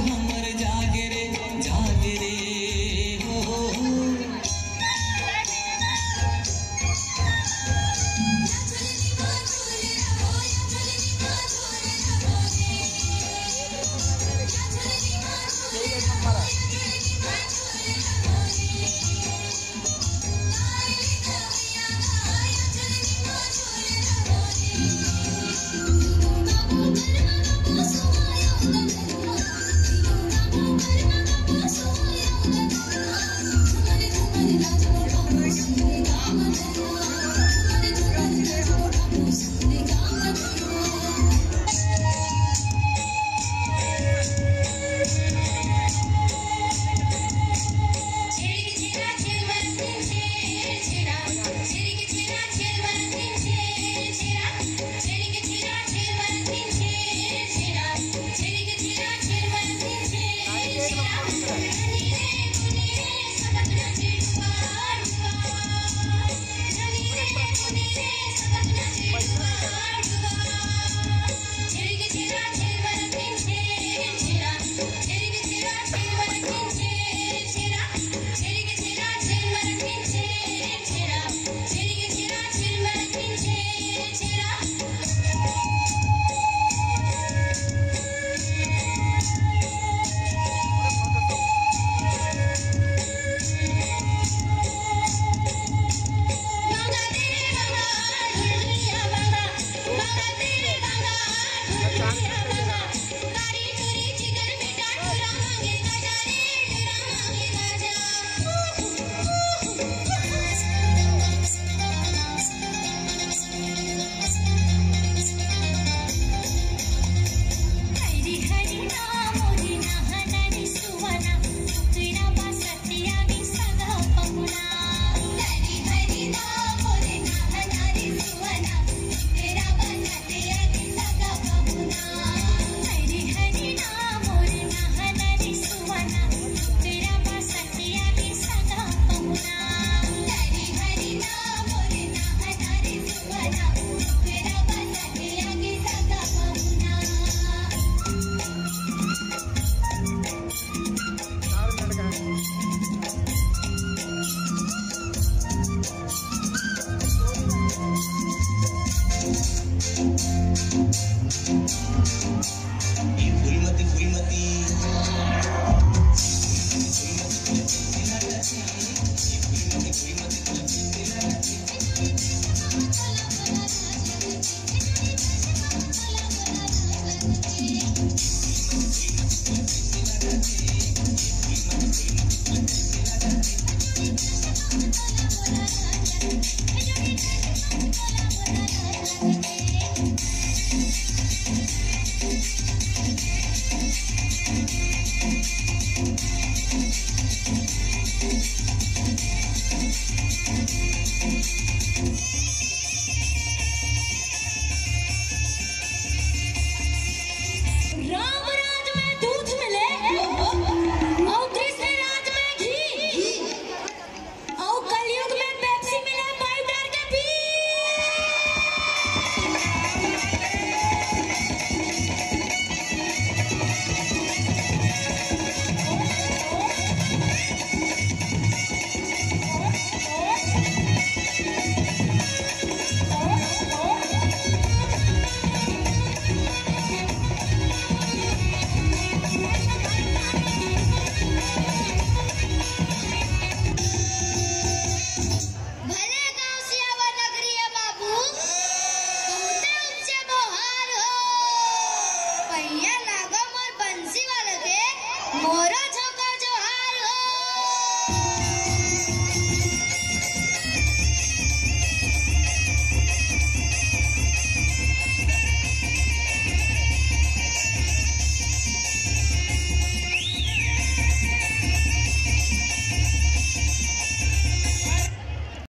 good.